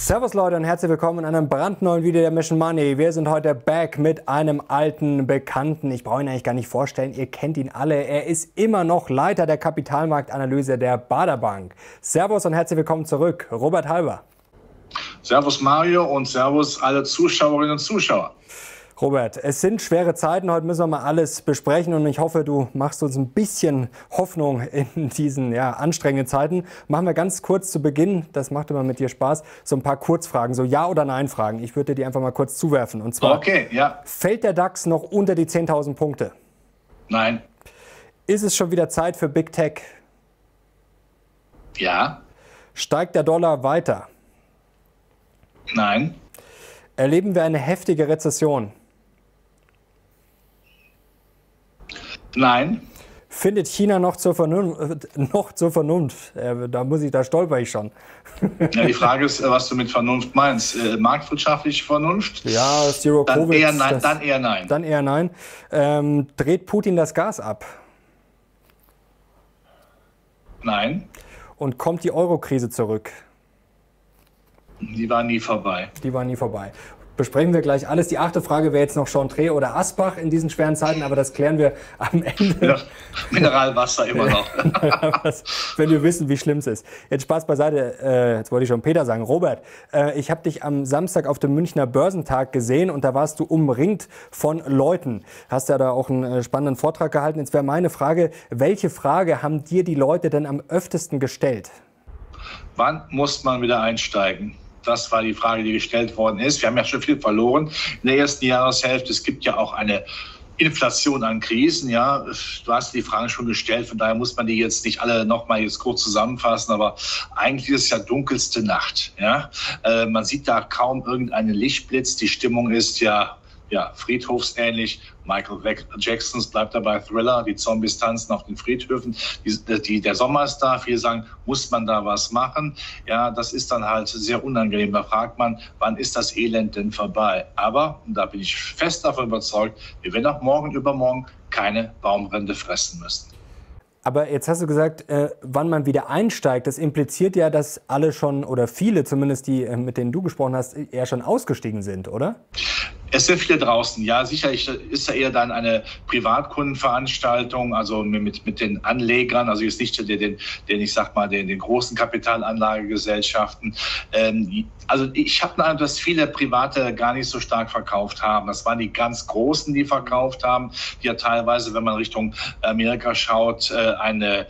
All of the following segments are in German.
Servus Leute und herzlich willkommen in einem brandneuen Video der Mission Money. Wir sind heute back mit einem alten Bekannten. Ich brauche ihn eigentlich gar nicht vorstellen, ihr kennt ihn alle. Er ist immer noch Leiter der Kapitalmarktanalyse der Baderbank. Servus und herzlich willkommen zurück, Robert Halber. Servus Mario und Servus alle Zuschauerinnen und Zuschauer. Robert, es sind schwere Zeiten. Heute müssen wir mal alles besprechen und ich hoffe, du machst uns ein bisschen Hoffnung in diesen ja, anstrengenden Zeiten. Machen wir ganz kurz zu Beginn, das macht immer mit dir Spaß, so ein paar Kurzfragen, so Ja- oder Nein-Fragen. Ich würde dir die einfach mal kurz zuwerfen. Und zwar, okay, ja. fällt der DAX noch unter die 10.000 Punkte? Nein. Ist es schon wieder Zeit für Big Tech? Ja. Steigt der Dollar weiter? Nein. Erleben wir eine heftige Rezession? Nein. Findet China noch zur Vernunft? Äh, noch zur Vernunft? Äh, da muss ich, da stolper ich schon. Ja, die Frage ist, äh, was du mit Vernunft meinst. Äh, marktwirtschaftliche Vernunft? Ja, Zero dann Covid. Eher nein, das, dann eher nein. Dann eher nein. Ähm, dreht Putin das Gas ab? Nein. Und kommt die Euro-Krise zurück? Die war nie vorbei. Die war nie vorbei besprechen wir gleich alles. Die achte Frage wäre jetzt noch Chantre oder Asbach in diesen schweren Zeiten, aber das klären wir am Ende. Ja, Mineralwasser immer noch. Wenn wir wissen, wie schlimm es ist. Jetzt Spaß beiseite, äh, jetzt wollte ich schon Peter sagen. Robert, äh, ich habe dich am Samstag auf dem Münchner Börsentag gesehen und da warst du umringt von Leuten. Hast ja da auch einen äh, spannenden Vortrag gehalten. Jetzt wäre meine Frage, welche Frage haben dir die Leute denn am öftesten gestellt? Wann muss man wieder einsteigen? Das war die Frage, die gestellt worden ist. Wir haben ja schon viel verloren in der ersten Jahreshälfte. Es gibt ja auch eine Inflation an Krisen, ja. Du hast die Fragen schon gestellt, von daher muss man die jetzt nicht alle nochmal jetzt kurz zusammenfassen, aber eigentlich ist es ja dunkelste Nacht, ja. Äh, man sieht da kaum irgendeinen Lichtblitz. Die Stimmung ist ja ja, friedhofsähnlich. Michael Jacksons bleibt dabei Thriller, die Zombies tanzen auf den Friedhöfen. Die, die, der Sommer ist da, viele sagen, muss man da was machen? Ja, das ist dann halt sehr unangenehm. Da fragt man, wann ist das Elend denn vorbei? Aber, und da bin ich fest davon überzeugt, wir werden auch morgen übermorgen keine Baumrinde fressen müssen. Aber jetzt hast du gesagt, äh, wann man wieder einsteigt. Das impliziert ja, dass alle schon oder viele zumindest, die äh, mit denen du gesprochen hast, eher schon ausgestiegen sind, oder? Es sind viele draußen, ja. Sicherlich ist ja eher dann eine Privatkundenveranstaltung, also mit, mit den Anlegern, also jetzt nicht den, den, den ich sag mal, den, den großen Kapitalanlagegesellschaften. Ähm, also ich habe Eindruck, dass viele Private gar nicht so stark verkauft haben. Das waren die ganz Großen, die verkauft haben, die ja teilweise, wenn man Richtung Amerika schaut, äh, eine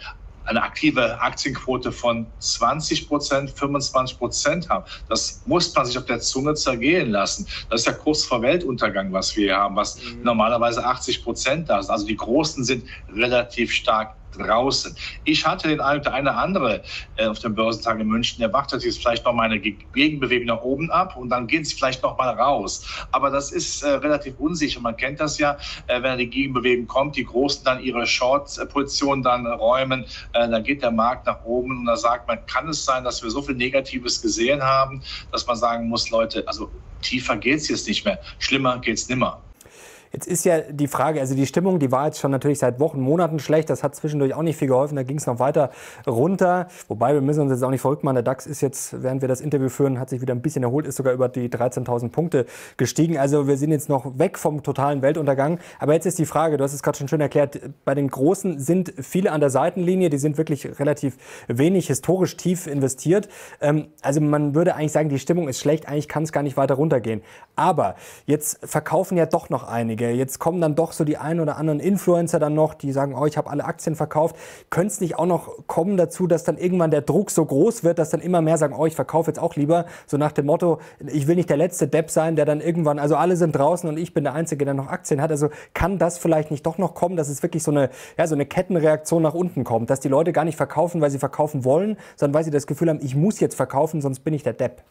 eine aktive Aktienquote von 20 Prozent, 25 Prozent haben. Das muss man sich auf der Zunge zergehen lassen. Das ist ja kurz vor Weltuntergang, was wir hier haben, was mhm. normalerweise 80 Prozent da ist. Also die Großen sind relativ stark draußen. Ich hatte den Eindruck, der eine andere äh, auf dem Börsentag in München, der wartet jetzt vielleicht noch mal eine Gegenbewegung nach oben ab und dann gehen sie vielleicht noch mal raus. Aber das ist äh, relativ unsicher. Man kennt das ja, äh, wenn die Gegenbewegung kommt, die Großen dann ihre Short-Position dann räumen, äh, dann geht der Markt nach oben und da sagt man, kann es sein, dass wir so viel Negatives gesehen haben, dass man sagen muss, Leute, also tiefer geht es jetzt nicht mehr, schlimmer geht es nimmer. Jetzt ist ja die Frage, also die Stimmung, die war jetzt schon natürlich seit Wochen, Monaten schlecht. Das hat zwischendurch auch nicht viel geholfen. Da ging es noch weiter runter. Wobei wir müssen uns jetzt auch nicht verrückt machen. Der DAX ist jetzt, während wir das Interview führen, hat sich wieder ein bisschen erholt, ist sogar über die 13.000 Punkte gestiegen. Also wir sind jetzt noch weg vom totalen Weltuntergang. Aber jetzt ist die Frage, du hast es gerade schon schön erklärt, bei den Großen sind viele an der Seitenlinie. Die sind wirklich relativ wenig historisch tief investiert. Ähm, also man würde eigentlich sagen, die Stimmung ist schlecht. Eigentlich kann es gar nicht weiter runtergehen. Aber jetzt verkaufen ja doch noch einige wenige. Jetzt kommen dann doch so die ein oder anderen Influencer dann noch, die sagen, oh, ich habe alle Aktien verkauft. Könnte es nicht auch noch kommen dazu, dass dann irgendwann der Druck so groß wird, dass dann immer mehr sagen, oh, ich verkaufe jetzt auch lieber, so nach dem Motto, ich will nicht der letzte Depp sein, der dann irgendwann, also alle sind draußen und ich bin der Einzige, der noch Aktien hat. Also kann das vielleicht nicht doch noch kommen, dass es wirklich so eine, ja, so eine Kettenreaktion nach unten kommt, dass die Leute gar nicht verkaufen, weil sie verkaufen wollen, sondern weil sie das Gefühl haben, ich muss jetzt verkaufen, sonst bin ich der Depp.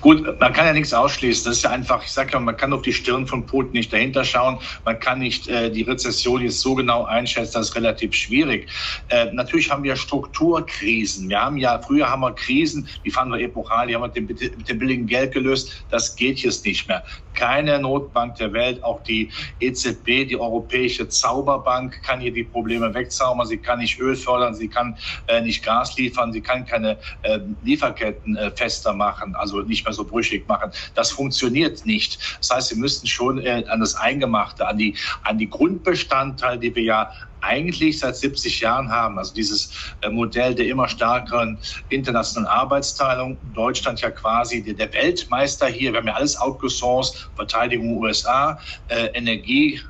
Gut, man kann ja nichts ausschließen. Das ist ja einfach, ich sage ja, man kann auf die Stirn von Putin nicht dahinter schauen. Man kann nicht äh, die Rezession jetzt so genau einschätzen. Das ist relativ schwierig. Äh, natürlich haben wir Strukturkrisen. Wir haben ja, früher haben wir Krisen, die fanden wir epochal, die haben wir mit dem, mit dem billigen Geld gelöst. Das geht jetzt nicht mehr. Keine Notbank der Welt, auch die EZB, die Europäische Zauberbank, kann hier die Probleme wegzaubern. Sie kann nicht Öl fördern, sie kann äh, nicht Gas liefern, sie kann keine äh, Lieferketten äh, fester machen, also nicht mehr so brüchig machen. Das funktioniert nicht. Das heißt, wir müssten schon äh, an das Eingemachte, an die, an die Grundbestandteile, die wir ja eigentlich seit 70 Jahren haben. Also dieses äh, Modell der immer stärkeren internationalen Arbeitsteilung. Deutschland ja quasi der Weltmeister hier. Wir haben ja alles outgesourced. Verteidigung USA, äh, Energie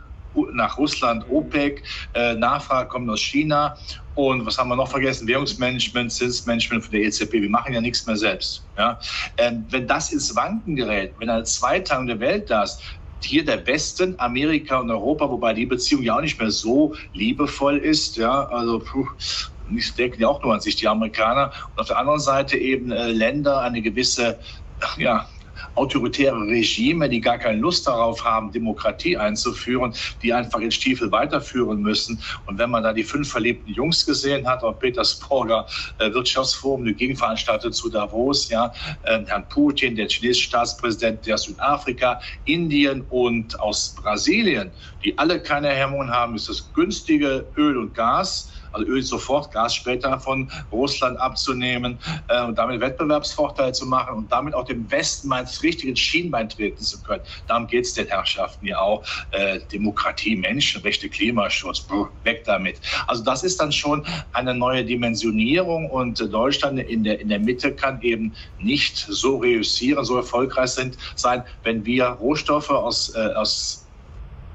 nach Russland, OPEC, äh, Nachfrage kommt aus China. Und was haben wir noch vergessen? Währungsmanagement, Zinsmanagement von der EZB. Wir machen ja nichts mehr selbst. Ja? Ähm, wenn das ins Wanken gerät, wenn eine Zweiteilung der Welt da ist, hier der Westen, Amerika und Europa, wobei die Beziehung ja auch nicht mehr so liebevoll ist. Ja, also puh, ich denke ja auch nur an sich die Amerikaner. Und auf der anderen Seite eben äh, Länder eine gewisse, ja, autoritäre Regime, die gar keine Lust darauf haben, Demokratie einzuführen, die einfach in Stiefel weiterführen müssen. Und wenn man da die fünf verliebten Jungs gesehen hat, auch Petersburger äh, Wirtschaftsforum, die Gegenveranstaltung zu Davos, ja, äh, Herrn Putin, der chinesische Staatspräsident der Südafrika, Indien und aus Brasilien, die alle keine Hemmungen haben, ist das günstige Öl und Gas also Öl sofort, Gas später von Russland abzunehmen äh, und damit Wettbewerbsvorteile zu machen und damit auch dem Westen mal ins richtige Schienbein treten zu können. Darum geht es den Herrschaften ja auch. Äh, Demokratie, Menschenrechte, Klimaschutz, brr, weg damit. Also das ist dann schon eine neue Dimensionierung und äh, Deutschland in der, in der Mitte kann eben nicht so reüssieren, so erfolgreich sind, sein, wenn wir Rohstoffe aus, äh, aus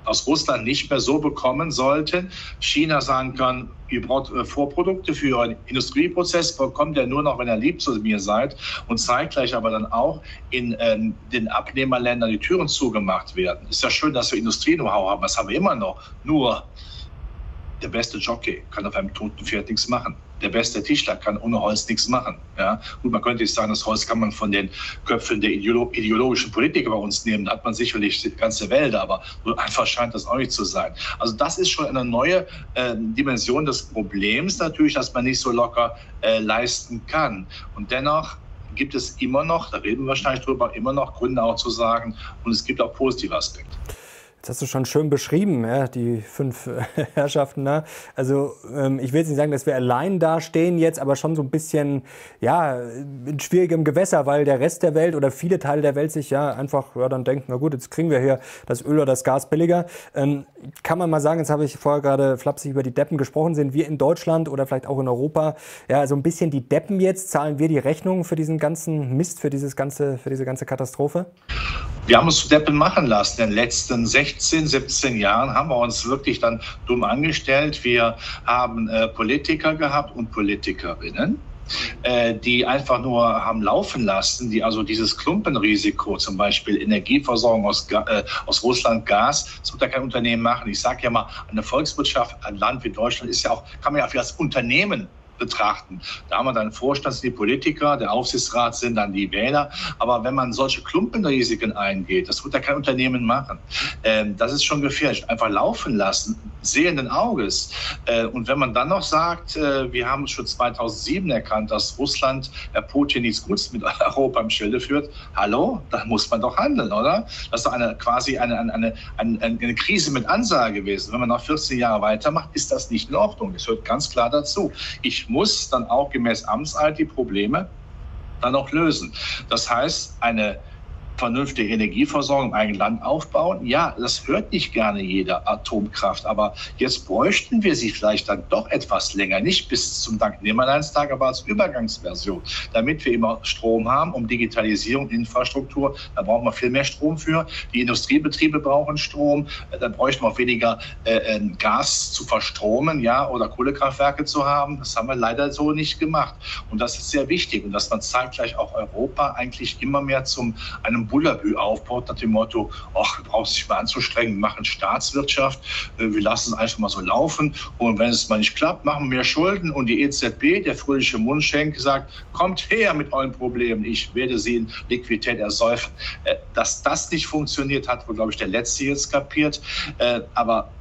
aus Russland nicht mehr so bekommen sollten. China sagen kann, ihr braucht äh, Vorprodukte für einen Industrieprozess, bekommt ihr nur noch, wenn ihr lieb zu mir seid und zeitgleich aber dann auch in ähm, den Abnehmerländern die Türen zugemacht werden. Ist ja schön, dass wir Industrie-Know-how haben, das haben wir immer noch. Nur der beste Jockey kann auf einem toten Pferd nichts machen. Der beste Tischler kann ohne Holz nichts machen. Ja? Gut, man könnte sagen, das Holz kann man von den Köpfen der Ideolo ideologischen Politiker bei uns nehmen. Da hat man sicherlich ganze Welt, aber so einfach scheint das auch nicht zu sein. Also das ist schon eine neue äh, Dimension des Problems natürlich, dass man nicht so locker äh, leisten kann. Und dennoch gibt es immer noch, da reden wir wahrscheinlich drüber, immer noch Gründe auch zu sagen, und es gibt auch positive Aspekte. Das hast du schon schön beschrieben, ja, die fünf Herrschaften. Ne? Also ähm, ich will jetzt nicht sagen, dass wir allein dastehen jetzt, aber schon so ein bisschen ja, in schwierigem Gewässer, weil der Rest der Welt oder viele Teile der Welt sich ja einfach ja, dann denken, na gut, jetzt kriegen wir hier das Öl oder das Gas billiger. Ähm, kann man mal sagen, jetzt habe ich vorher gerade flapsig über die Deppen gesprochen, sind wir in Deutschland oder vielleicht auch in Europa ja so ein bisschen die Deppen jetzt? Zahlen wir die Rechnung für diesen ganzen Mist, für, dieses ganze, für diese ganze Katastrophe? Wir haben uns zu Deppen machen lassen in den letzten 16, 17 Jahren haben wir uns wirklich dann dumm angestellt. Wir haben äh, Politiker gehabt und Politikerinnen äh, die einfach nur haben laufen lassen, die also dieses Klumpenrisiko, zum Beispiel Energieversorgung aus, äh, aus Russland, Gas, das wird ja kein Unternehmen machen. Ich sage ja mal, eine Volkswirtschaft, ein Land wie Deutschland ist ja auch, kann man ja auch als Unternehmen betrachten. Da haben wir dann Vorstands, die Politiker, der Aufsichtsrat sind dann die Wähler. Aber wenn man solche Klumpenrisiken eingeht, das wird ja kein Unternehmen machen. Ähm, das ist schon gefährlich. Einfach laufen lassen, sehenden Auges. Äh, und wenn man dann noch sagt, äh, wir haben schon 2007 erkannt, dass Russland, Herr Putin, nichts Gutes mit Europa im Schilde führt, hallo, dann muss man doch handeln, oder? Das ist doch eine, quasi eine, eine, eine, eine Krise mit Ansage gewesen. Wenn man noch 14 Jahre weitermacht, ist das nicht in Ordnung. Das hört ganz klar dazu. Ich muss dann auch gemäß Amtsalter die Probleme dann auch lösen. Das heißt, eine vernünftige Energieversorgung im eigenen Land aufbauen. Ja, das hört nicht gerne jeder Atomkraft, aber jetzt bräuchten wir sie vielleicht dann doch etwas länger, nicht bis zum Dank-Nimmerleinstag, aber als Übergangsversion, damit wir immer Strom haben, um Digitalisierung, Infrastruktur, da brauchen wir viel mehr Strom für. Die Industriebetriebe brauchen Strom, da bräuchten wir auch weniger äh, äh, Gas zu verstromen, ja, oder Kohlekraftwerke zu haben. Das haben wir leider so nicht gemacht. Und das ist sehr wichtig und dass man zeitgleich auch Europa eigentlich immer mehr zum einem Bullabü aufbaut, nach dem Motto, ach, wir brauchen sich mal anzustrengen, machen Staatswirtschaft, äh, wir lassen es einfach mal so laufen und wenn es mal nicht klappt, machen wir mehr Schulden und die EZB, der fröhliche Mundschenk, sagt, kommt her mit euren Problemen, ich werde sie in Liquidität ersäufen. Äh, dass das nicht funktioniert, hat wohl, glaube ich, der Letzte jetzt kapiert. Äh, aber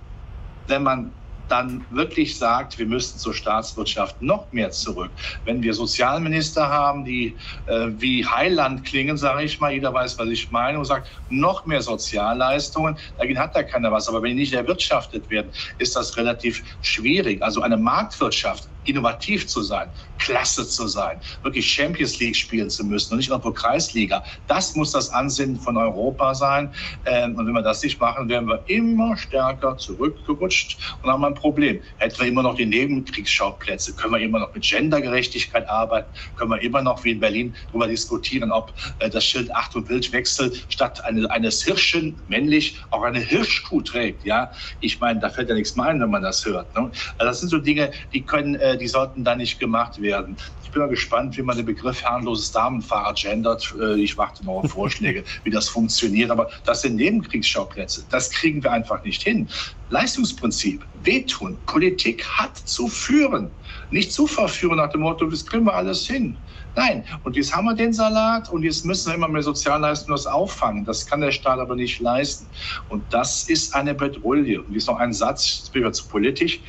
wenn man dann wirklich sagt, wir müssen zur Staatswirtschaft noch mehr zurück. Wenn wir Sozialminister haben, die äh, wie Heiland klingen, sage ich mal, jeder weiß, was ich meine, und sagt, noch mehr Sozialleistungen, dagegen hat da keiner was. Aber wenn die nicht erwirtschaftet werden, ist das relativ schwierig. Also eine Marktwirtschaft innovativ zu sein, klasse zu sein, wirklich Champions League spielen zu müssen und nicht nur Kreisliga. Das muss das Ansinnen von Europa sein. Ähm, und wenn wir das nicht machen, werden wir immer stärker zurückgerutscht und haben ein Problem. Hätten wir immer noch die Nebenkriegsschauplätze, können wir immer noch mit Gendergerechtigkeit arbeiten, können wir immer noch wie in Berlin darüber diskutieren, ob äh, das Schild Acht und Wildwechsel statt eine, eines Hirschen männlich auch eine Hirschkuh trägt. Ja, ich meine, da fällt ja nichts mehr ein, wenn man das hört. Ne? Also das sind so Dinge, die können äh, die sollten da nicht gemacht werden. Ich bin mal gespannt, wie man den Begriff herrenloses Damenfahrer gendert. Äh, ich warte noch auf Vorschläge, wie das funktioniert. Aber das sind Nebenkriegsschauplätze. Das kriegen wir einfach nicht hin. Leistungsprinzip, wehtun. Politik hat zu führen. Nicht zu verführen nach dem Motto, das kriegen wir alles hin. Nein, und jetzt haben wir den Salat und jetzt müssen wir immer mehr Sozialleistungen das auffangen. Das kann der Staat aber nicht leisten. Und das ist eine Bedrohung. Und jetzt noch ein Satz, bin ich zu politisch.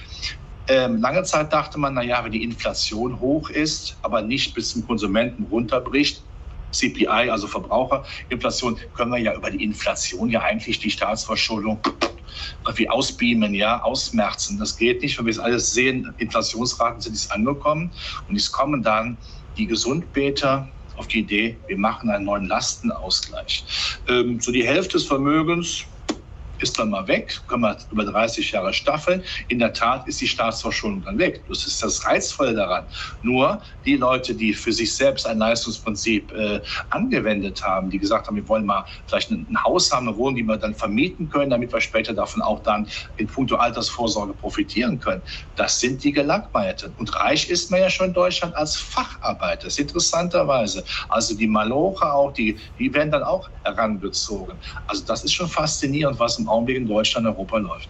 Ähm, lange Zeit dachte man, naja, wenn die Inflation hoch ist, aber nicht bis zum Konsumenten runterbricht, CPI, also Verbraucherinflation, können wir ja über die Inflation ja eigentlich die Staatsverschuldung irgendwie ausbeamen, ja, ausmerzen. Das geht nicht, wenn wir es alles sehen, Inflationsraten sind jetzt angekommen und es kommen dann die Gesundbeter auf die Idee, wir machen einen neuen Lastenausgleich. Ähm, so die Hälfte des Vermögens ist dann mal weg, können wir über 30 Jahre staffeln. In der Tat ist die Staatsverschuldung dann weg. Das ist das Reizvolle daran. Nur die Leute, die für sich selbst ein Leistungsprinzip äh, angewendet haben, die gesagt haben, wir wollen mal vielleicht ein, Haus haben, eine Wohnung, die wir dann vermieten können, damit wir später davon auch dann in puncto Altersvorsorge profitieren können. Das sind die Gelackmeierten. Und reich ist man ja schon in Deutschland als Facharbeiter. Das ist interessanterweise. Also die Malocher auch, die, die werden dann auch herangezogen. Also das ist schon faszinierend, was im Augenblick in Deutschland, Europa läuft.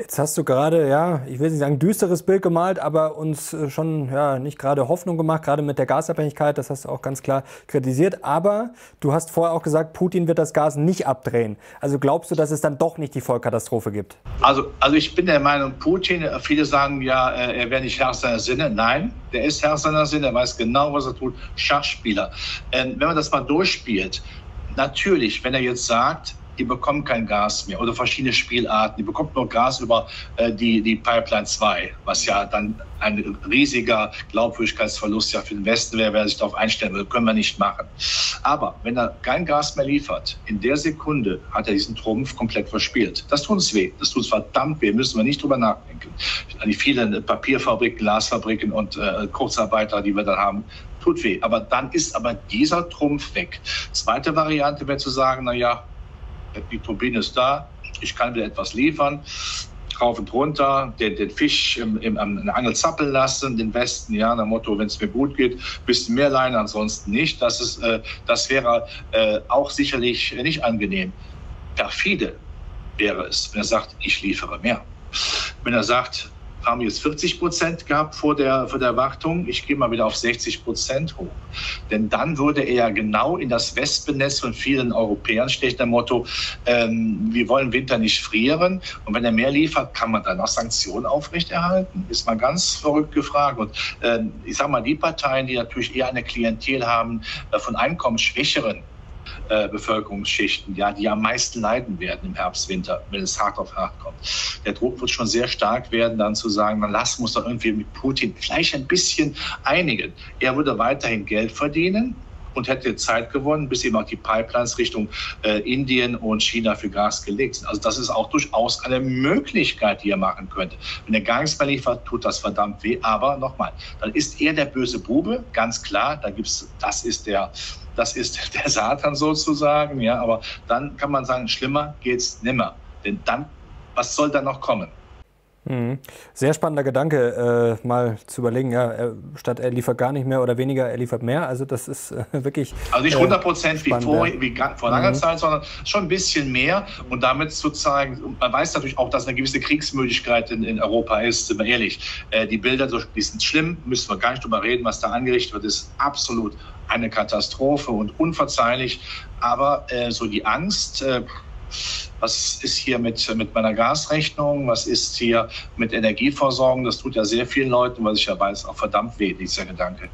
Jetzt hast du gerade, ja, ich will nicht sagen düsteres Bild gemalt, aber uns äh, schon ja, nicht gerade Hoffnung gemacht, gerade mit der Gasabhängigkeit, das hast du auch ganz klar kritisiert. Aber du hast vorher auch gesagt, Putin wird das Gas nicht abdrehen. Also glaubst du, dass es dann doch nicht die Vollkatastrophe gibt? Also, also ich bin der Meinung, Putin, äh, viele sagen ja, äh, er wäre nicht Herr seiner Sinne. Nein, der ist Herr seiner Sinne, er weiß genau, was er tut. Schachspieler. Ähm, wenn man das mal durchspielt, natürlich, wenn er jetzt sagt, die bekommen kein Gas mehr oder verschiedene Spielarten. Die bekommt nur Gas über äh, die, die Pipeline 2, was ja dann ein riesiger Glaubwürdigkeitsverlust ja für den Westen wäre, wer sich darauf einstellen will. Können wir nicht machen. Aber wenn er kein Gas mehr liefert, in der Sekunde hat er diesen Trumpf komplett verspielt. Das tut uns weh. Das tut uns verdammt weh. Müssen wir nicht drüber nachdenken. An die vielen Papierfabriken, Glasfabriken und äh, Kurzarbeiter, die wir dann haben, tut weh. Aber dann ist aber dieser Trumpf weg. Zweite Variante wäre zu sagen, na ja, die Turbine ist da, ich kann wieder etwas liefern, rauf und runter, den, den Fisch im, im, der Angel zappeln lassen, den Westen, ja, nach Motto, wenn es mir gut geht, bisschen mehr Leine, ansonsten nicht. Das, ist, äh, das wäre äh, auch sicherlich nicht angenehm. Perfide wäre es, wenn er sagt, ich liefere mehr. Wenn er sagt, haben jetzt 40 Prozent gehabt vor der, vor der Wartung. Ich gehe mal wieder auf 60 Prozent hoch. Denn dann würde er ja genau in das Wespennetz von vielen Europäern der Motto, ähm, wir wollen Winter nicht frieren. Und wenn er mehr liefert, kann man dann auch Sanktionen aufrechterhalten? Ist mal ganz verrückt gefragt. Und äh, ich sage mal, die Parteien, die natürlich eher eine Klientel haben äh, von einkommensschwächeren äh, Bevölkerungsschichten, ja, die am meisten leiden werden im Herbst, Winter, wenn es hart auf hart kommt. Der Druck wird schon sehr stark werden, dann zu sagen, man lass muss doch irgendwie mit Putin vielleicht ein bisschen einigen. Er würde weiterhin Geld verdienen, und hätte Zeit gewonnen, bis eben auch die Pipelines Richtung äh, Indien und China für Gas gelegt sind. Also das ist auch durchaus eine Möglichkeit, die er machen könnte. Wenn er gar nichts mehr liefert, tut das verdammt weh. Aber nochmal, dann ist er der böse Bube, ganz klar. Da gibt's, das ist der, das ist der Satan sozusagen. Ja, aber dann kann man sagen, schlimmer geht's nimmer. Denn dann, was soll da noch kommen? Mhm. Sehr spannender Gedanke, äh, mal zu überlegen, ja, er, statt er liefert gar nicht mehr oder weniger, er liefert mehr. Also das ist äh, wirklich. Also nicht 100 Prozent äh, wie, vor, wie vor langer mhm. Zeit, sondern schon ein bisschen mehr. Und damit zu zeigen, man weiß natürlich auch, dass eine gewisse Kriegsmüdigkeit in, in Europa ist, sind wir ehrlich. Äh, die Bilder, die sind schlimm, müssen wir gar nicht drüber reden, was da angerichtet wird, ist absolut eine Katastrophe und unverzeihlich. Aber äh, so die Angst, äh, was ist hier mit, mit meiner Gasrechnung? Was ist hier mit Energieversorgung? Das tut ja sehr vielen Leuten, was ich ja weiß, auch verdammt weh, dieser Gedanke.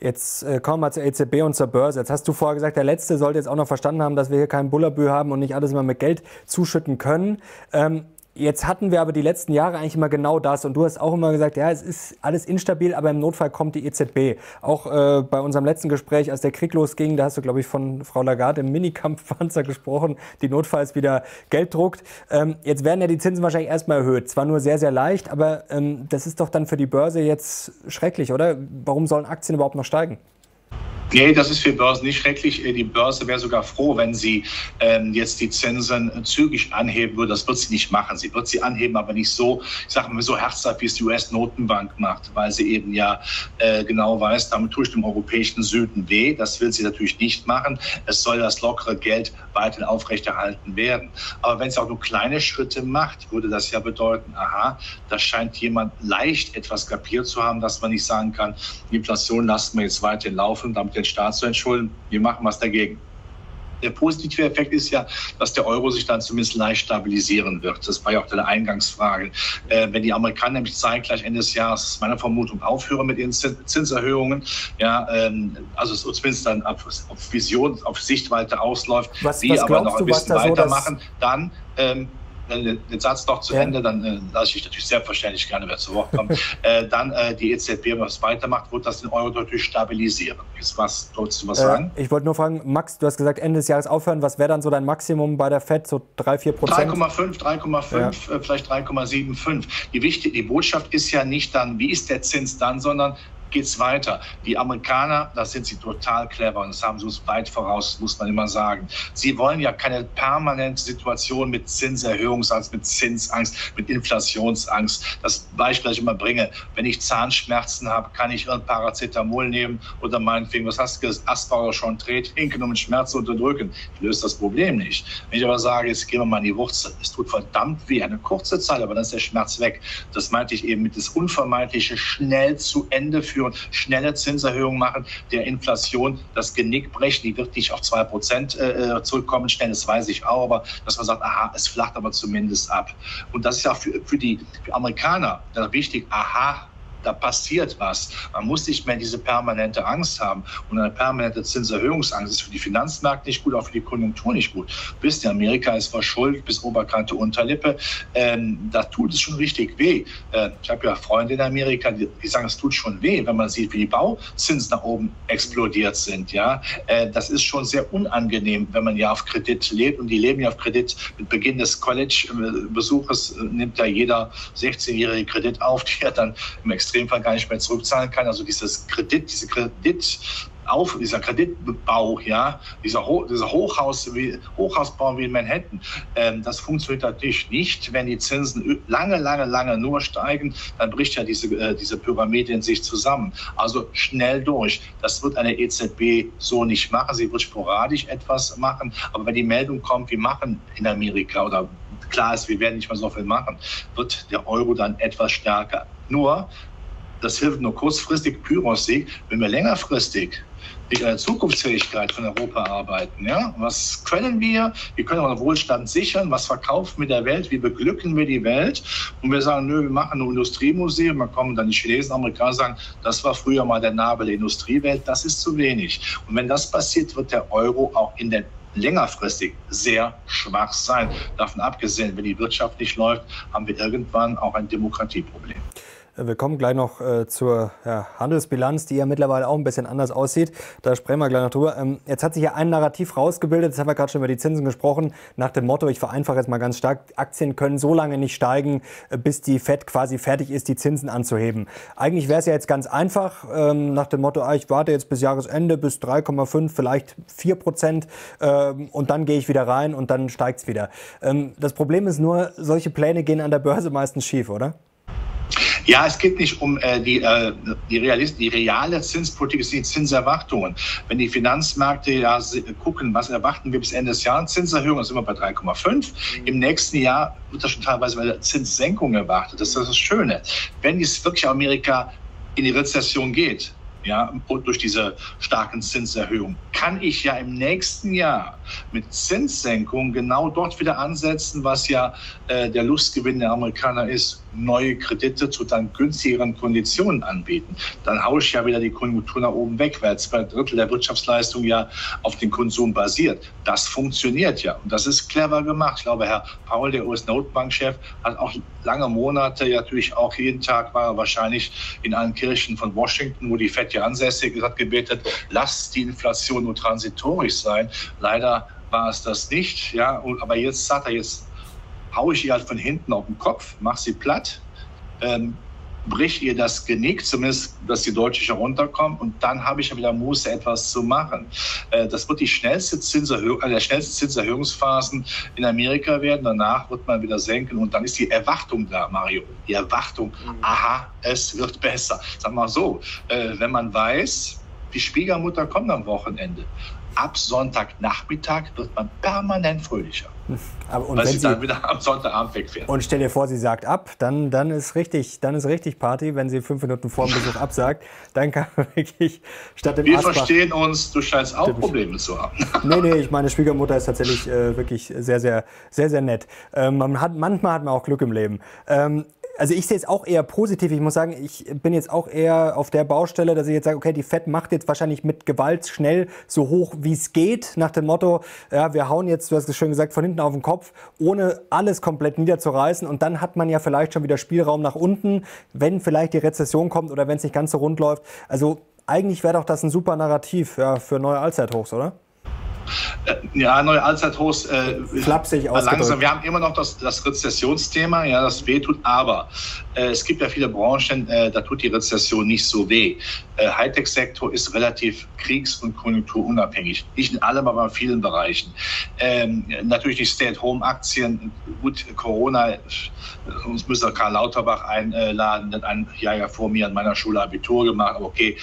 Jetzt äh, kommen wir zur EZB und zur Börse. Jetzt hast du vorher gesagt, der Letzte sollte jetzt auch noch verstanden haben, dass wir hier keinen Bullabü haben und nicht alles immer mit Geld zuschütten können. Ähm, Jetzt hatten wir aber die letzten Jahre eigentlich immer genau das. Und du hast auch immer gesagt, ja, es ist alles instabil, aber im Notfall kommt die EZB. Auch äh, bei unserem letzten Gespräch, als der Krieg losging, da hast du, glaube ich, von Frau Lagarde im Minikampfpanzer gesprochen, die notfalls wieder Geld druckt. Ähm, jetzt werden ja die Zinsen wahrscheinlich erstmal erhöht. Zwar nur sehr, sehr leicht, aber ähm, das ist doch dann für die Börse jetzt schrecklich, oder? Warum sollen Aktien überhaupt noch steigen? Nee, das ist für Börsen nicht schrecklich. Die Börse wäre sogar froh, wenn sie ähm, jetzt die Zinsen zügig anheben würde. Das wird sie nicht machen. Sie wird sie anheben, aber nicht so, ich sage mal, so herzhaft, wie es die US-Notenbank macht, weil sie eben ja äh, genau weiß, damit tue ich dem europäischen Süden weh. Das will sie natürlich nicht machen. Es soll das lockere Geld weiterhin aufrechterhalten werden. Aber wenn sie auch nur kleine Schritte macht, würde das ja bedeuten, aha, da scheint jemand leicht etwas kapiert zu haben, dass man nicht sagen kann, die Inflation lassen wir jetzt weiterhin laufen, damit den Staat zu entschulden. Wir machen was dagegen. Der positive Effekt ist ja, dass der Euro sich dann zumindest leicht stabilisieren wird. Das war ja auch deine Eingangsfrage. Äh, wenn die Amerikaner nämlich zeitgleich Ende des Jahres, meiner Vermutung, aufhören mit ihren Zinserhöhungen, ja, ähm, also zumindest dann auf, auf Vision, auf Sichtweite ausläuft, was, die was aber noch ein bisschen weitermachen, so, dann ähm, den, den Satz noch zu ja. Ende, dann äh, lasse ich natürlich selbstverständlich gerne wieder zu Wort kommen. äh, dann äh, die EZB was weitermacht, wird das den Euro natürlich stabilisieren. Ist was, wolltest du was äh, sagen? Ich wollte nur fragen, Max, du hast gesagt, Ende des Jahres aufhören. Was wäre dann so dein Maximum bei der FED? So 3, 4 Prozent? 3,5, 3,5, ja. Äh, vielleicht 3,75. Die, die Botschaft ist ja nicht dann, wie ist der Zins dann, sondern geht es weiter. Die Amerikaner, da sind sie total clever und das haben sie uns weit voraus, muss man immer sagen. Sie wollen ja keine permanente Situation mit Zinserhöhungsangst, mit Zinsangst, mit Inflationsangst. Das Beispiel, das ich immer bringe, wenn ich Zahnschmerzen habe, kann ich ein Paracetamol nehmen oder meinetwegen, was hast du gesagt, Asper oder schon dreht, hinken, um Schmerz zu unterdrücken. Ich löse das Problem nicht. Wenn ich aber sage, jetzt gehen wir mal in die Wurzel, es tut verdammt weh, eine kurze Zeit, aber dann ist der Schmerz weg. Das meinte ich eben mit das unvermeidliche schnell zu Ende führen führen, schnelle Zinserhöhungen machen, der Inflation das Genick brechen. Die wird nicht auf zwei Prozent äh, zurückkommen schnell, das weiß ich auch, aber dass man sagt, aha, es flacht aber zumindest ab. Und das ist ja für, für die für Amerikaner wichtig, aha, da passiert was. Man muss nicht mehr diese permanente Angst haben. Und eine permanente Zinserhöhungsangst ist für die Finanzmärkte nicht gut, auch für die Konjunktur nicht gut. Bis in Amerika ist verschuldet, bis Oberkante, Unterlippe. Ähm, da tut es schon richtig weh. Äh, ich habe ja Freunde in Amerika, die, die, sagen, es tut schon weh, wenn man sieht, wie die Bauzinsen nach oben explodiert sind. Ja, äh, Das ist schon sehr unangenehm, wenn man ja auf Kredit lebt. Und die leben ja auf Kredit. Mit Beginn des College-Besuches äh, nimmt ja jeder 16-jährige Kredit auf, der dann im Extrem Extremfall gar nicht mehr zurückzahlen kann. Also dieses Kredit, diese Kredit auf, dieser Kreditbau, ja, dieser, Ho dieser Hochhaus, wie, Hochhausbau wie in Manhattan, ähm, das funktioniert natürlich nicht. Wenn die Zinsen lange, lange, lange nur steigen, dann bricht ja diese, äh, diese Pyramide in sich zusammen. Also schnell durch. Das wird eine EZB so nicht machen. Sie wird sporadisch etwas machen. Aber wenn die Meldung kommt, wir machen in Amerika oder klar ist, wir werden nicht mehr so viel machen, wird der Euro dann etwas stärker. Nur, das hilft nur kurzfristig, Pyrrhus-Sieg, wenn wir längerfristig die äh, Zukunftsfähigkeit von Europa arbeiten. Ja? Was können wir? Wir können unseren Wohlstand sichern. Was verkaufen wir der Welt? Wie beglücken wir die Welt? Und wir sagen, nö, wir machen ein Industriemuseum. Dann kommen dann die Chinesen, Amerikaner sagen, das war früher mal der Nabel der Industriewelt. Das ist zu wenig. Und wenn das passiert, wird der Euro auch in der längerfristig sehr schwach sein. Davon abgesehen, wenn die Wirtschaft nicht läuft, haben wir irgendwann auch ein Demokratieproblem. Wir kommen gleich noch äh, zur ja, Handelsbilanz, die ja mittlerweile auch ein bisschen anders aussieht. Da sprechen wir gleich noch drüber. Ähm, jetzt hat sich ja ein Narrativ rausgebildet, jetzt haben wir gerade schon über die Zinsen gesprochen, nach dem Motto, ich vereinfache jetzt mal ganz stark, Aktien können so lange nicht steigen, äh, bis die FED quasi fertig ist, die Zinsen anzuheben. Eigentlich wäre es ja jetzt ganz einfach, ähm, nach dem Motto, ah, ich warte jetzt bis Jahresende, bis 3,5, vielleicht 4 Prozent ähm, und dann gehe ich wieder rein und dann steigt es wieder. Ähm, das Problem ist nur, solche Pläne gehen an der Börse meistens schief, oder? Ja, es geht nicht um äh, die, äh, die, Realist die reale Zinspolitik, es sind die Zinserwartungen. Wenn die Finanzmärkte ja gucken, was erwarten wir bis Ende des Jahres, Zinserhöhung, sind wir bei 3,5. Im nächsten Jahr wird das schon teilweise bei der Zinssenkung erwartet. Das ist das Schöne. Wenn es wirklich Amerika in die Rezession geht, ja, durch diese starken Zinserhöhungen, kann ich ja im nächsten Jahr mit Zinssenkungen genau dort wieder ansetzen, was ja äh, der Lustgewinn der Amerikaner ist, neue Kredite zu dann günstigeren Konditionen anbieten. Dann haue ich ja wieder die Konjunktur nach oben weg, weil zwei Drittel der Wirtschaftsleistung ja auf den Konsum basiert. Das funktioniert ja und das ist clever gemacht. Ich glaube, Herr Paul, der US-Notenbankchef, hat auch lange Monate, natürlich auch jeden Tag war er wahrscheinlich in allen Kirchen von Washington, wo die FED ja ansässig ist, hat gebetet, lasst die Inflation nur transitorisch sein. Leider war es das nicht. Ja, aber jetzt sagt er, jetzt haue ich ihr halt von hinten auf den Kopf, mache sie platt, ähm, brich ihr das Genick, zumindest, dass die deutlich herunterkommt, und dann habe ich ja wieder Muße, etwas zu machen. Äh, das wird die schnellste Zinserhöhung, eine der schnellsten Zinserhöhungsphasen in Amerika werden. Danach wird man wieder senken und dann ist die Erwartung da, Mario. Die Erwartung, mhm. aha, es wird besser. Sag mal so, äh, wenn man weiß, die Schwiegermutter kommt am Wochenende ab Sonntagnachmittag wird man permanent fröhlicher. Aber und weil wenn sie dann wieder am Sonntagabend wegfährt. Und stell dir vor, sie sagt ab, dann, dann, ist richtig, dann ist richtig Party, wenn sie fünf Minuten vor dem Besuch absagt. Dann kann man wirklich statt dem Wir Asbach verstehen uns, du scheinst auch Probleme zu haben. Nee, nee, ich meine Schwiegermutter ist tatsächlich äh, wirklich sehr, sehr, sehr, sehr nett. Ähm, man hat, manchmal hat man auch Glück im Leben. Ähm, also ich sehe es auch eher positiv. Ich muss sagen, ich bin jetzt auch eher auf der Baustelle, dass ich jetzt sage, okay, die Fed macht jetzt wahrscheinlich mit Gewalt schnell so hoch, wie es geht, nach dem Motto, ja, wir hauen jetzt, du hast es schön gesagt, von hinten auf den Kopf, ohne alles komplett niederzureißen. Und dann hat man ja vielleicht schon wieder Spielraum nach unten, wenn vielleicht die Rezession kommt oder wenn es nicht ganz so rund läuft. Also eigentlich wäre doch das ein super Narrativ ja, für neue Allzeithochs, oder? Äh, ja, neue Allzeithochs. Äh, Flapsig langsam. Wir haben immer noch das, das Rezessionsthema, ja, das wehtut, aber äh, es gibt ja viele Branchen, äh, da tut die Rezession nicht so weh. Äh, Hightech-Sektor ist relativ kriegs- und konjunkturunabhängig. Nicht in allem, aber in vielen Bereichen. Ähm, natürlich die Stay-at-Home-Aktien. Gut, Corona, äh, uns müsste Karl Lauterbach einladen, hat ein Jahr ja vor mir an meiner Schule Abitur gemacht. Aber okay,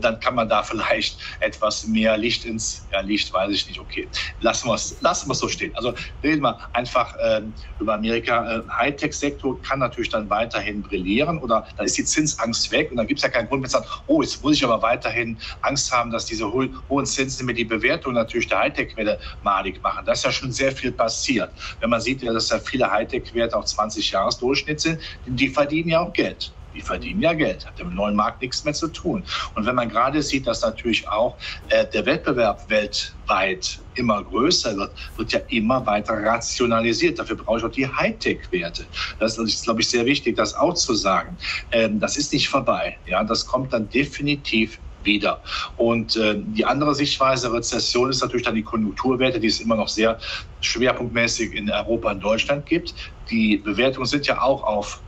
dann kann man da vielleicht etwas mehr Licht ins, ja, Licht weiß ich nicht, okay. Lassen wir es lassen so stehen. Also reden wir einfach ähm, über Amerika. Hightech-Sektor kann natürlich dann weiterhin brillieren oder dann ist die Zinsangst weg und dann gibt es ja keinen Grund mehr zu sagen, oh, jetzt muss ich aber weiterhin Angst haben, dass diese ho hohen Zinsen mir die Bewertung natürlich der Hightech-Welle malig machen. Da ist ja schon sehr viel passiert. Wenn man sieht, dass ja viele Hightech-Werte auch 20 Jahres Durchschnitt sind, die verdienen ja auch Geld die verdienen ja Geld, hat im neuen Markt nichts mehr zu tun. Und wenn man gerade sieht, dass natürlich auch äh, der Wettbewerb weltweit immer größer wird, wird ja immer weiter rationalisiert. Dafür brauche ich auch die Hightech-Werte. Das ist, glaube ich, sehr wichtig, das auch zu sagen. Ähm, das ist nicht vorbei. Ja, das kommt dann definitiv wieder. Und äh, die andere Sichtweise Rezession ist natürlich dann die Konjunkturwerte, die es immer noch sehr schwerpunktmäßig in Europa und Deutschland gibt. Die Bewertungen sind ja auch auf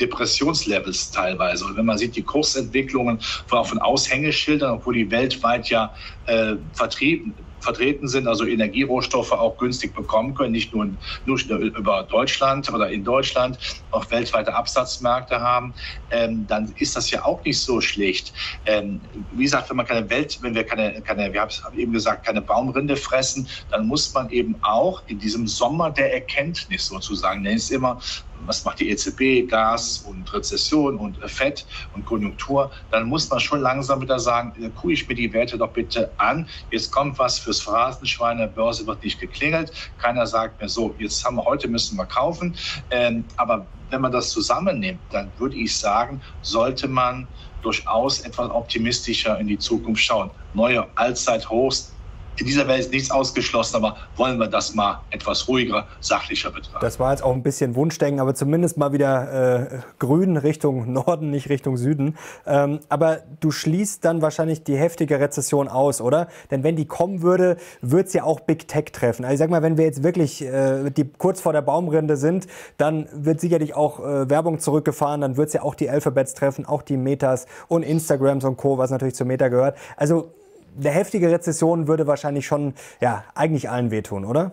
Depressionslevels teilweise. Und wenn man sieht, die Kursentwicklungen von, Aushängeschildern, obwohl die weltweit ja äh, vertrieben, vertreten sind, also Energierohstoffe auch günstig bekommen können, nicht nur, nur über Deutschland oder in Deutschland, auch weltweite Absatzmärkte haben, ähm, dann ist das ja auch nicht so schlecht. Ähm, wie gesagt, wenn man keine Welt, wenn wir keine, keine wir haben eben gesagt, keine Baumrinde fressen, dann muss man eben auch in diesem Sommer der Erkenntnis sozusagen, ich es immer, was macht die EZB, Gas und Rezession und Fett und Konjunktur, dann muss man schon langsam wieder sagen, gucke ich mir die Werte doch bitte an. Jetzt kommt was fürs Phrasenschwein, der Börse wird nicht geklingelt. Keiner sagt mir so, jetzt haben wir heute, müssen wir kaufen. Ähm, aber wenn man das zusammennimmt, dann würde ich sagen, sollte man durchaus etwas optimistischer in die Zukunft schauen. Neue Allzeithochs in dieser Welt ist nichts ausgeschlossen, aber wollen wir das mal etwas ruhiger, sachlicher betrachten. Das war jetzt auch ein bisschen Wunschdenken, aber zumindest mal wieder äh, grün Richtung Norden, nicht Richtung Süden. Ähm, aber du schließt dann wahrscheinlich die heftige Rezession aus, oder? Denn wenn die kommen würde, würde es ja auch Big Tech treffen. Also ich sag mal, wenn wir jetzt wirklich äh, die kurz vor der Baumrinde sind, dann wird sicherlich auch äh, Werbung zurückgefahren, dann wird es ja auch die Alphabets treffen, auch die Metas und Instagrams und Co., was natürlich zu Meta gehört. Also eine heftige Rezession würde wahrscheinlich schon ja, eigentlich allen wehtun, oder?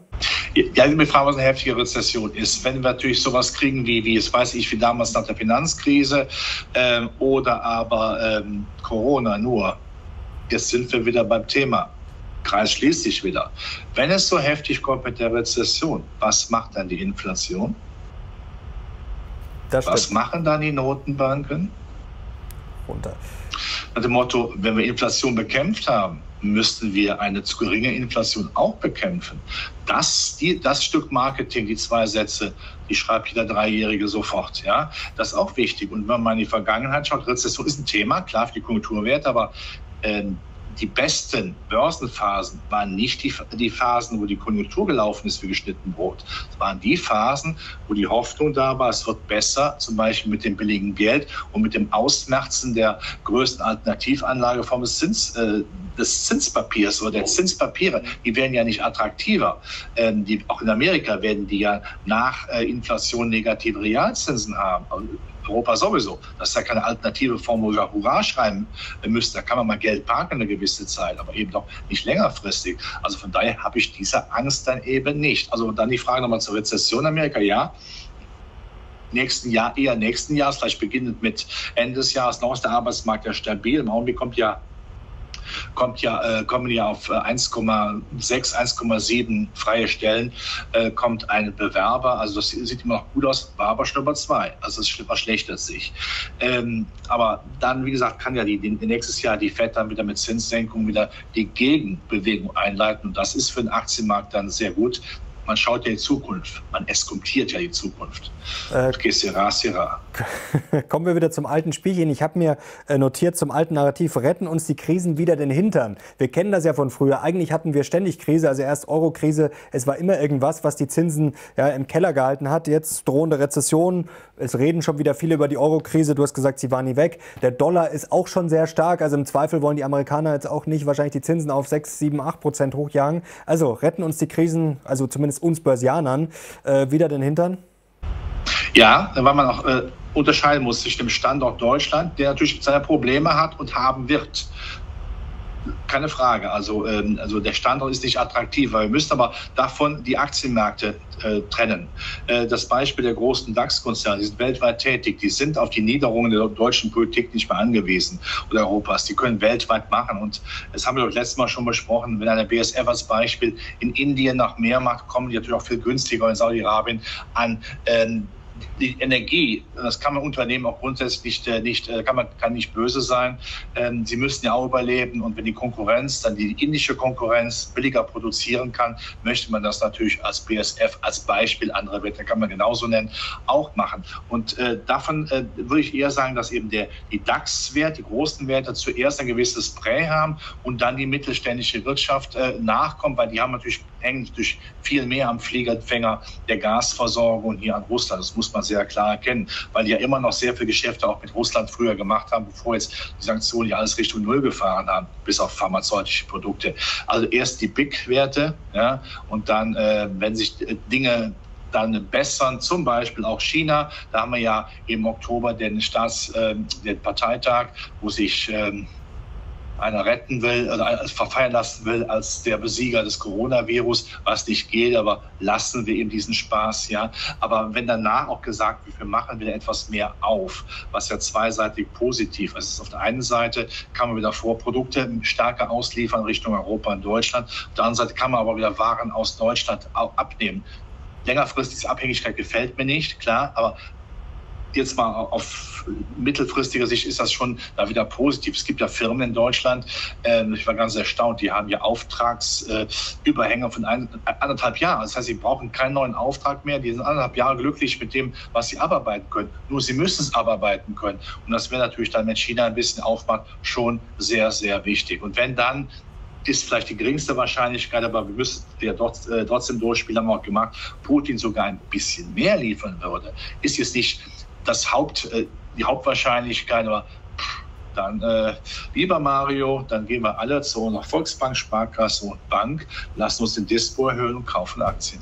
Ja, ich frage, was eine heftige Rezession ist. Wenn wir natürlich sowas kriegen wie, wie es weiß ich, wie damals nach der Finanzkrise ähm, oder aber ähm, Corona nur, jetzt sind wir wieder beim Thema. Kreis schließt sich wieder. Wenn es so heftig kommt mit der Rezession, was macht dann die Inflation? was machen dann die Notenbanken? Runter. Nach dem Motto, wenn wir Inflation bekämpft haben, müssten wir eine zu geringe Inflation auch bekämpfen. Das, die, das Stück Marketing, die zwei Sätze, die schreibt jeder Dreijährige sofort. Ja? Das ist auch wichtig. Und wenn man in die Vergangenheit schaut, Rezession ist ein Thema, klar für die Konjunkturwerte, aber ähm, die besten Börsenphasen waren nicht die, die Phasen, wo die Konjunktur gelaufen ist wie geschnitten Brot. Es waren die Phasen, wo die Hoffnung da war, es wird besser, zum Beispiel mit dem billigen Geld und mit dem Ausmerzen der größten Alternativanlageform des, Zins, äh, des Zinspapiers oder der Zinspapiere. Die werden ja nicht attraktiver. Ähm, die, auch in Amerika werden die ja nach äh, Inflation negative Realzinsen haben. Europa sowieso. Das ist ja keine alternative Form, wo wir Hurra schreiben müssen. Da kann man mal Geld parken eine gewisse Zeit, aber eben doch nicht längerfristig. Also von daher habe ich diese Angst dann eben nicht. Also dann die Frage nochmal zur Rezession in Amerika. Ja, nächsten Jahr, eher nächsten Jahres, vielleicht beginnend mit Ende des Jahres, noch ist der Arbeitsmarkt ja stabil. Im Augenblick kommt ja kommt ja, äh, kommen ja auf 1,6, äh, 1,7 freie Stellen, äh, kommt ein Bewerber. Also das sieht immer noch gut aus, war aber schon Nummer zwei. Also es verschlechtert sich. Ähm, aber dann, wie gesagt, kann ja die, die, nächstes Jahr die FED dann wieder mit Zinssenkung wieder die Gegenbewegung einleiten. Und das ist für den Aktienmarkt dann sehr gut man schaut ja in die Zukunft, man eskumptiert ja die Zukunft. Äh, sera, sera. Kommen wir wieder zum alten Spielchen. Ich habe mir äh, notiert zum alten Narrativ, retten uns die Krisen wieder den Hintern. Wir kennen das ja von früher. Eigentlich hatten wir ständig Krise, also erst Euro-Krise, es war immer irgendwas, was die Zinsen ja, im Keller gehalten hat. Jetzt drohende Rezession, es reden schon wieder viele über die Euro-Krise. Du hast gesagt, sie war nie weg. Der Dollar ist auch schon sehr stark, also im Zweifel wollen die Amerikaner jetzt auch nicht wahrscheinlich die Zinsen auf 6, 7, 8 Prozent hochjagen. Also retten uns die Krisen, also zumindest uns Börsianern, äh, wieder den Hintern? Ja, weil man auch äh, unterscheiden muss zwischen dem Standort Deutschland, der natürlich seine Probleme hat und haben wird keine Frage. Also, ähm, also der Standort ist nicht attraktiv, wir müssen aber davon die Aktienmärkte äh, trennen. Äh, das Beispiel der großen DAX-Konzerne, die sind weltweit tätig, die sind auf die Niederungen der deutschen Politik nicht mehr angewiesen oder Europas. Die können weltweit machen. Und das haben wir doch letztes Mal schon besprochen, wenn eine BSF als Beispiel in Indien nach mehr macht, kommen die natürlich auch viel günstiger in Saudi-Arabien an. Ähm, die Energie, das kann man Unternehmen auch grundsätzlich nicht, äh, äh, kann man kann nicht böse sein. Ähm, sie müssen ja auch überleben und wenn die Konkurrenz, dann die indische Konkurrenz billiger produzieren kann, möchte man das natürlich als BSF als Beispiel, andere Werte kann man genauso nennen, auch machen. Und äh, davon würde ich eher sagen, dass eben der, die DAX-Wert, die großen Werte zuerst ein gewisses Prä haben und dann die mittelständische Wirtschaft nachkommt, weil die haben natürlich hängen natürlich viel mehr am Fliegerfänger der Gasversorgung hier an Russland. Das muss man sehr klar erkennen, weil die ja immer noch sehr viele Geschäfte auch mit Russland früher gemacht haben, bevor jetzt die Sanktionen ja alles Richtung Null gefahren haben, bis auf pharmazeutische Produkte. Also erst die Big-Werte ja, und dann, äh, wenn sich Dinge dann bessern, zum Beispiel auch China. Da haben wir ja im Oktober den Staats, äh, den Parteitag, wo sich ähm, einer retten will oder verfeiern lassen will als der Besieger des Coronavirus, was nicht geht, aber lassen wir ihm diesen Spaß, ja. Aber wenn danach auch gesagt wird, wir machen wieder etwas mehr auf, was ja zweiseitig positiv ist. Auf der einen Seite kann man wieder Vorprodukte stärker ausliefern Richtung Europa und Deutschland. Auf der anderen Seite kann man aber wieder Waren aus Deutschland abnehmen. Längerfristig diese Abhängigkeit gefällt mir nicht, klar, aber jetzt mal auf mittelfristiger Sicht ist das schon da wieder positiv. Es gibt ja Firmen in Deutschland, äh, ich war ganz erstaunt, die haben ja Auftragsüberhänge äh, von ein, anderthalb Jahren. Das heißt, sie brauchen keinen neuen Auftrag mehr. Die sind anderthalb Jahre glücklich mit dem, was sie abarbeiten können. Nur sie müssen es abarbeiten können. Und das wäre natürlich dann, wenn China ein bisschen aufmacht, schon sehr, sehr wichtig. Und wenn dann ist vielleicht die geringste Wahrscheinlichkeit, aber wir müssen ja äh, trotzdem durchspielen, haben wir auch gemacht, Putin sogar ein bisschen mehr liefern würde, ist jetzt nicht das Haupt, äh, die Hauptwahrscheinlichkeit, aber dann, äh, lieber Mario, dann gehen wir alle zu einer Volksbank, Sparkasse und Bank, lassen uns den Dispo erhöhen und kaufen Aktien.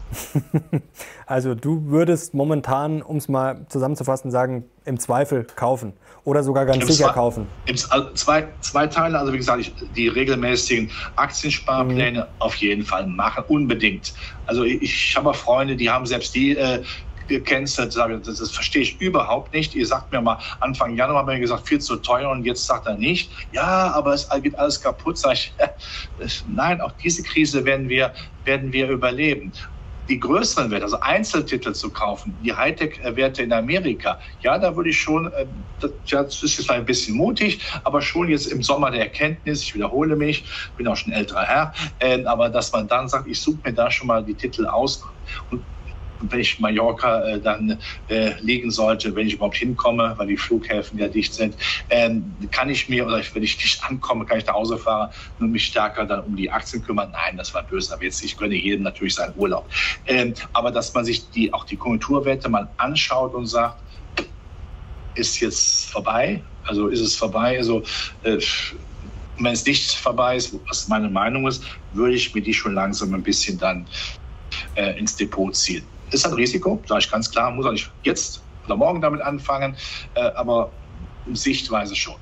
also du würdest momentan, um es mal zusammenzufassen, sagen, im Zweifel kaufen oder sogar ganz Im sicher zwei, kaufen? Im, also zwei, zwei Teile, also wie gesagt, ich, die regelmäßigen Aktiensparpläne mhm. auf jeden Fall machen, unbedingt. Also ich, ich habe Freunde, die haben selbst die äh, gecancelt. Das, das verstehe ich überhaupt nicht. Ihr sagt mir mal, Anfang Januar haben wir gesagt, viel zu teuer und jetzt sagt er nicht. Ja, aber es geht alles kaputt. Sag ich, nein, auch diese Krise werden wir, werden wir überleben die größeren Werte, also Einzeltitel zu kaufen, die Hightech-Werte in Amerika, ja, da würde ich schon, äh, das ist jetzt ein bisschen mutig, aber schon jetzt im Sommer der Erkenntnis, ich wiederhole mich, bin auch schon älterer Herr, äh, aber dass man dann sagt, ich suche mir da schon mal die Titel aus und wenn ich Mallorca äh, dann äh, liegen sollte, wenn ich überhaupt hinkomme, weil die Flughäfen ja dicht sind, ähm, kann ich mir, oder wenn ich nicht ankomme, kann ich nach Hause fahren und mich stärker dann um die Aktien kümmern. Nein, das war böse, aber jetzt, ich gönne jedem natürlich seinen Urlaub. Ähm, aber dass man sich die, auch die Konjunkturwerte mal anschaut und sagt, ist jetzt vorbei, also ist es vorbei, also äh, wenn es nicht vorbei ist, was meine Meinung ist, würde ich mir die schon langsam ein bisschen dann äh, ins Depot ziehen ist ein Risiko, sage ich ganz klar, muss auch nicht jetzt oder morgen damit anfangen, äh, aber Sichtweise schon.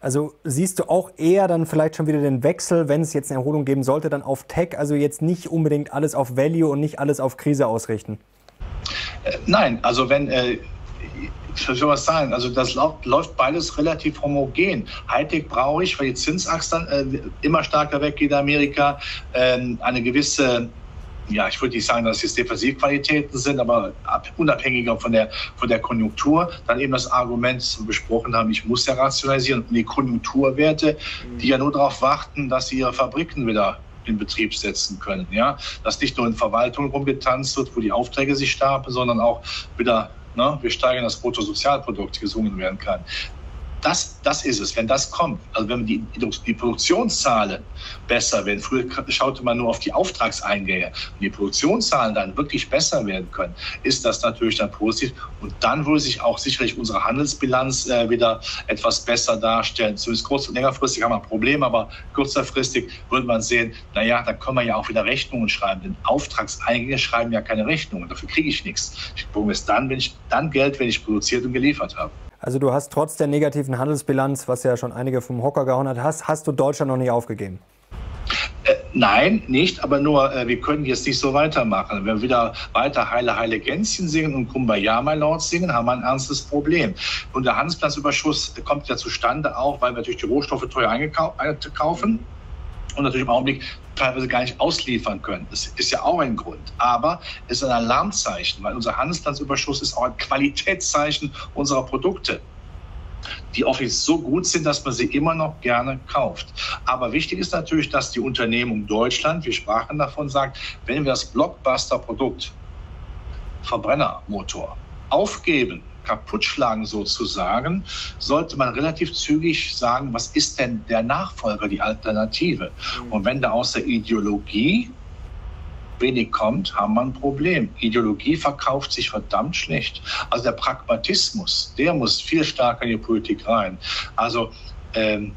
Also siehst du auch eher dann vielleicht schon wieder den Wechsel, wenn es jetzt eine Erholung geben sollte, dann auf Tech, also jetzt nicht unbedingt alles auf Value und nicht alles auf Krise ausrichten? Äh, nein, also wenn, äh, ich will was sagen, also das läuft beides relativ homogen. Hightech brauche ich, weil die Zinsachse dann äh, immer stärker weggeht in Amerika, äh, eine gewisse ja, ich würde nicht sagen, dass es Defensivqualitäten sind, aber unabhängiger von der, von der Konjunktur. Dann eben das Argument, das wir besprochen haben, ich muss ja rationalisieren. Und die Konjunkturwerte, die ja nur darauf warten, dass sie ihre Fabriken wieder in Betrieb setzen können. Ja? Dass nicht nur in Verwaltung rumgetanzt wird, wo die Aufträge sich stapeln, sondern auch wieder Ne, wir steigern das Bruttosozialprodukt gesungen werden kann. Das, das ist es, wenn das kommt. Also wenn die, die Produktionszahlen besser werden. Früher schaute man nur auf die Auftragseingänge. Wenn die Produktionszahlen dann wirklich besser werden können, ist das natürlich dann positiv. Und dann würde sich auch sicherlich unsere Handelsbilanz äh, wieder etwas besser darstellen. Zumindest kurz- und längerfristig haben wir ein Problem, aber kurzfristig würde man sehen, naja, da können wir ja auch wieder Rechnungen schreiben. Denn Auftragseingänge schreiben ja keine Rechnungen. Dafür kriege ich nichts. Ich bekomme es dann, wenn ich dann Geld, wenn ich produziert und geliefert habe. Also du hast trotz der negativen Handelsbilanz, was ja schon einige vom Hocker gehauen hat, hast, hast du Deutschland noch nicht aufgegeben? Äh, nein, nicht, aber nur, äh, wir können jetzt nicht so weitermachen. Wenn wir wieder weiter Heile, Heile Gänschen singen und Kumbaya, my Lord singen, haben wir ein ernstes Problem. Und der Handelsplatzüberschuss kommt ja zustande auch, weil wir natürlich die Rohstoffe teuer einkaufen und natürlich im Augenblick teilweise gar nicht ausliefern können. Das ist ja auch ein Grund. Aber es ist ein Alarmzeichen, weil unser Handelsplatzüberschuss ist auch ein Qualitätszeichen unserer Produkte die offensichtlich so gut sind, dass man sie immer noch gerne kauft. Aber wichtig ist natürlich, dass die Unternehmung Deutschland, wir sprachen davon, sagt, wenn wir das Blockbuster-Produkt Verbrennermotor aufgeben, kaputt schlagen sozusagen, sollte man relativ zügig sagen, was ist denn der Nachfolger, die Alternative? Mhm. Und wenn da aus der Ideologie wenig kommt, haben wir ein Problem. Ideologie verkauft sich verdammt schlecht. Also der Pragmatismus, der muss viel stärker in die Politik rein. Also ähm,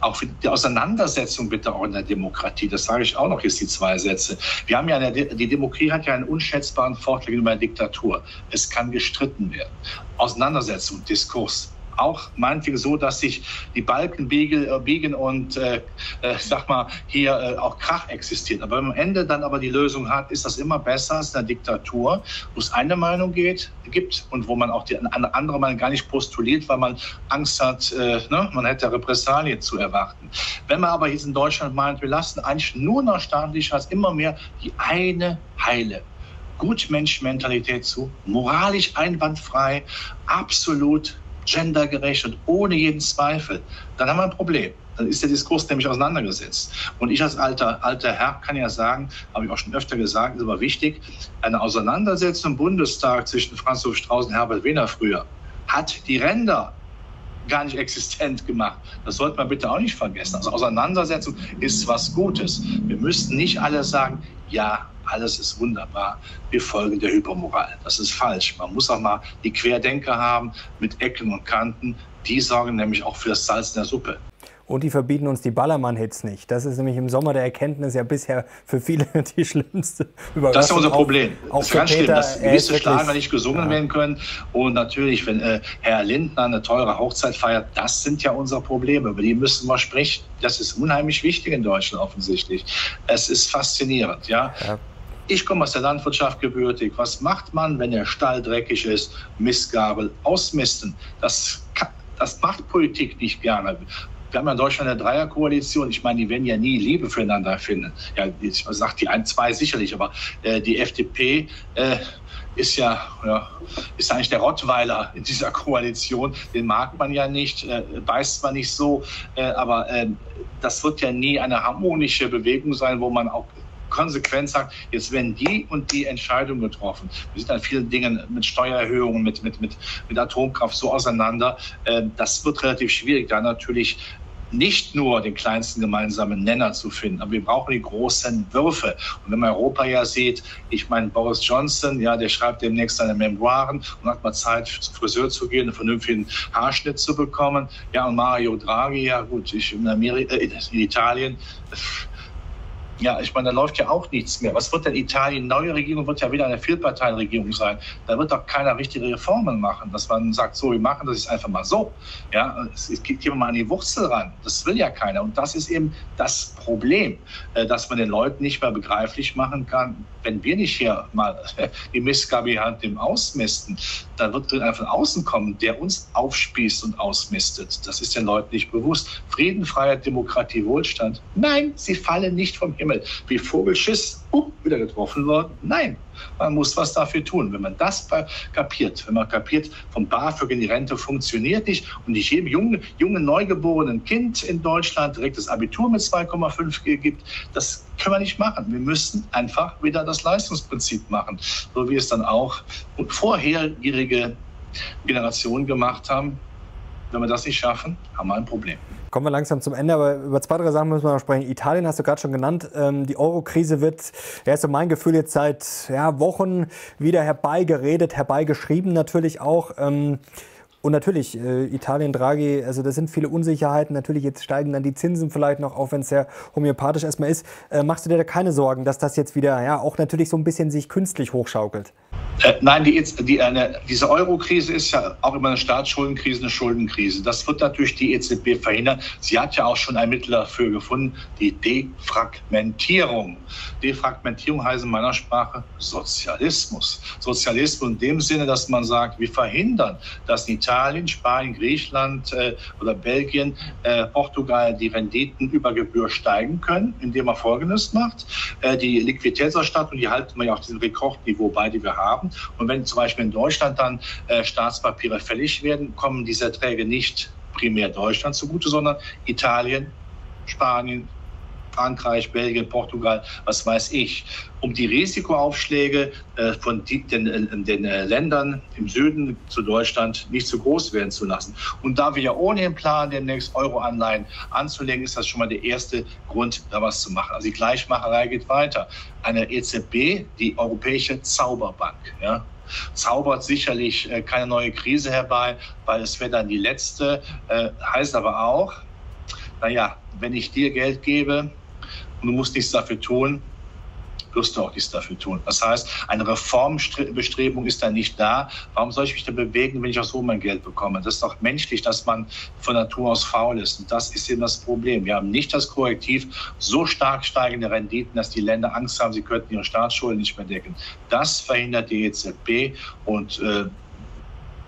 auch die Auseinandersetzung bitte auch in der Demokratie. Das sage ich auch noch jetzt die zwei Sätze. Wir haben ja eine, die Demokratie hat ja einen unschätzbaren Vorteil gegenüber der Diktatur. Es kann gestritten werden. Auseinandersetzung, Diskurs auch meinetwegen so, dass sich die Balken äh, biegen und äh, äh, sag mal hier äh, auch Krach existiert. Aber wenn man am Ende dann aber die Lösung hat, ist das immer besser als eine Diktatur, wo es eine Meinung geht, gibt und wo man auch die eine andere Meinung gar nicht postuliert, weil man Angst hat, äh, ne, man hätte Repressalien zu erwarten. Wenn man aber jetzt in Deutschland meint, wir lassen eigentlich nur noch staatlich als immer mehr die eine heile Gutmensch-Mentalität zu, moralisch einwandfrei, absolut gendergerecht und ohne jeden Zweifel, dann haben wir ein Problem. Dann ist der Diskurs nämlich auseinandergesetzt. Und ich als alter, alter Herr kann ja sagen, habe ich auch schon öfter gesagt, ist aber wichtig, eine Auseinandersetzung im Bundestag zwischen Franz Josef Strauß und Herbert Wehner früher hat die Ränder gar nicht existent gemacht. Das sollte man bitte auch nicht vergessen. Also Auseinandersetzung ist was Gutes. Wir müssten nicht alle sagen, ja, alles ist wunderbar, wir folgen der Hypermoral. Das ist falsch. Man muss auch mal die Querdenker haben mit Ecken und Kanten. Die sorgen nämlich auch für das Salz in der Suppe. Und die verbieten uns die Ballermann-Hits nicht. Das ist nämlich im Sommer der Erkenntnis ja bisher für viele die schlimmste Überraschung. Das ist unser Problem. Auch, das ist ganz Peter, schlimm, dass gewisse Schlager nicht gesungen ja. werden können. Und natürlich, wenn äh, Herr Lindner eine teure Hochzeit feiert, das sind ja unsere Probleme. Über die müssen wir sprechen. Das ist unheimlich wichtig in Deutschland offensichtlich. Es ist faszinierend, ja. ja. Ich komme aus der Landwirtschaft gebürtig. Was macht man, wenn der Stall dreckig ist? Mistgabel ausmisten. Das, das macht Politik nicht gerne wir haben ja in Deutschland eine Dreierkoalition. Ich meine, die werden ja nie Liebe füreinander finden. Ja, ich sage die ein, zwei sicherlich, aber äh, die FDP äh, ist ja, ja, ist eigentlich der Rottweiler in dieser Koalition. Den mag man ja nicht, äh, beißt zwar nicht so, äh, aber äh, das wird ja nie eine harmonische Bewegung sein, wo man auch konsequent sagt, jetzt werden die und die Entscheidungen getroffen. Wir sind an vielen Dingen mit Steuererhöhungen, mit, mit, mit, mit Atomkraft so auseinander. Äh, das wird relativ schwierig, da natürlich nicht nur den kleinsten gemeinsamen Nenner zu finden, aber wir brauchen die großen Würfe. Und wenn man Europa ja sieht, ich meine, Boris Johnson, ja, der schreibt demnächst seine Memoiren und hat mal Zeit, zum Friseur zu gehen, einen vernünftigen Haarschnitt zu bekommen. Ja, und Mario Draghi, ja gut, ich in, Amerika, äh, in Italien, ja, ich meine, da läuft ja auch nichts mehr. Was wird denn Italien? Neue Regierung wird ja wieder eine Vielparteienregierung sein. Da wird doch keiner richtige Reformen machen, dass man sagt, so, wir machen das ist einfach mal so. Ja, es geht hier mal an die Wurzel ran. Das will ja keiner. Und das ist eben das Problem, äh, dass man den Leuten nicht mehr begreiflich machen kann, wenn wir nicht hier mal die Mistgabelhand dem ausmisten, dann wird irgendeiner von außen kommen, der uns aufspießt und ausmistet. Das ist den Leuten nicht bewusst. Frieden, Freiheit, Demokratie, Wohlstand. Nein, sie fallen nicht vom Himmel. Wie Vogelschiss, uh, wieder getroffen worden. Nein, man muss was dafür tun. Wenn man das kapiert, wenn man kapiert, vom BAföG in die Rente funktioniert nicht und nicht jedem jungen, jungen neugeborenen Kind in Deutschland direkt das Abitur mit 2,5 gibt, das können wir nicht machen. Wir müssen einfach wieder das Leistungsprinzip machen, so wie es dann auch vorherige Generationen gemacht haben. Wenn wir das nicht schaffen, haben wir ein Problem. Kommen wir langsam zum Ende, aber über zwei, drei Sachen müssen wir noch sprechen. Italien hast du gerade schon genannt. Ähm, die Euro-Krise wird, ja, ist so mein Gefühl, jetzt seit ja, Wochen wieder herbeigeredet, herbeigeschrieben natürlich auch. Ähm, und natürlich, äh, Italien, Draghi, also da sind viele Unsicherheiten. Natürlich, jetzt steigen dann die Zinsen vielleicht noch auf, wenn es sehr homöopathisch erstmal ist. Äh, machst du dir da keine Sorgen, dass das jetzt wieder ja auch natürlich so ein bisschen sich künstlich hochschaukelt? Äh, nein, die, die, eine, diese Euro-Krise ist ja auch immer eine Staatsschuldenkrise, eine Schuldenkrise. Das wird natürlich die EZB verhindern. Sie hat ja auch schon ein Mittel dafür gefunden, die Defragmentierung. Defragmentierung heißt in meiner Sprache Sozialismus. Sozialismus in dem Sinne, dass man sagt, wir verhindern, dass in Italien, Spanien, Griechenland äh, oder Belgien, äh, Portugal die Renditen über Gebühr steigen können, indem man Folgendes macht. Äh, die Liquiditätserstattung, die halten wir ja auf diesem Rekordniveau bei, die wir haben. Und wenn zum Beispiel in Deutschland dann äh, Staatspapiere fällig werden, kommen diese Erträge nicht primär Deutschland zugute, sondern Italien, Spanien, Frankreich, Belgien, Portugal, was weiß ich, um die Risikoaufschläge äh, von den, äh, den äh, Ländern im Süden zu Deutschland nicht zu groß werden zu lassen. Und da wir ja ohnehin planen, demnächst Euroanleihen anzulegen, ist das schon mal der erste Grund, da was zu machen. Also die Gleichmacherei geht weiter. Eine EZB, die Europäische Zauberbank, ja, zaubert sicherlich keine neue Krise herbei, weil es wäre dann die letzte. Heißt aber auch, naja, wenn ich dir Geld gebe, und du musst nichts dafür tun, wirst du auch nichts dafür tun. Das heißt, eine Reformbestrebung ist da nicht da. Warum soll ich mich da bewegen, wenn ich auch so mein Geld bekomme? Das ist doch menschlich, dass man von Natur aus faul ist. Und das ist eben das Problem. Wir haben nicht das Korrektiv, so stark steigende Renditen, dass die Länder Angst haben, sie könnten ihre Staatsschulden nicht mehr decken. Das verhindert die EZB und äh,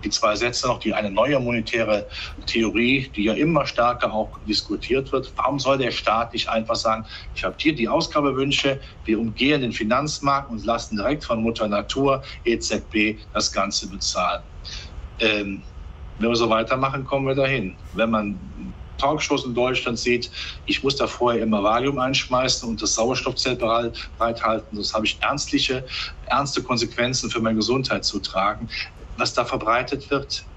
die zwei Sätze noch, die eine neue monetäre Theorie, die ja immer stärker auch diskutiert wird. Warum soll der Staat nicht einfach sagen, ich habe hier die Ausgabewünsche, wir umgehen den Finanzmarkt und lassen direkt von Mutter Natur, EZB, das Ganze bezahlen. Ähm, wenn wir so weitermachen, kommen wir dahin. Wenn man Talkshows in Deutschland sieht, ich muss da vorher immer Valium einschmeißen und das Sauerstoffzelt bereithalten. Das habe ich ernstliche, ernste Konsequenzen für meine Gesundheit zu tragen was da verbreitet wird,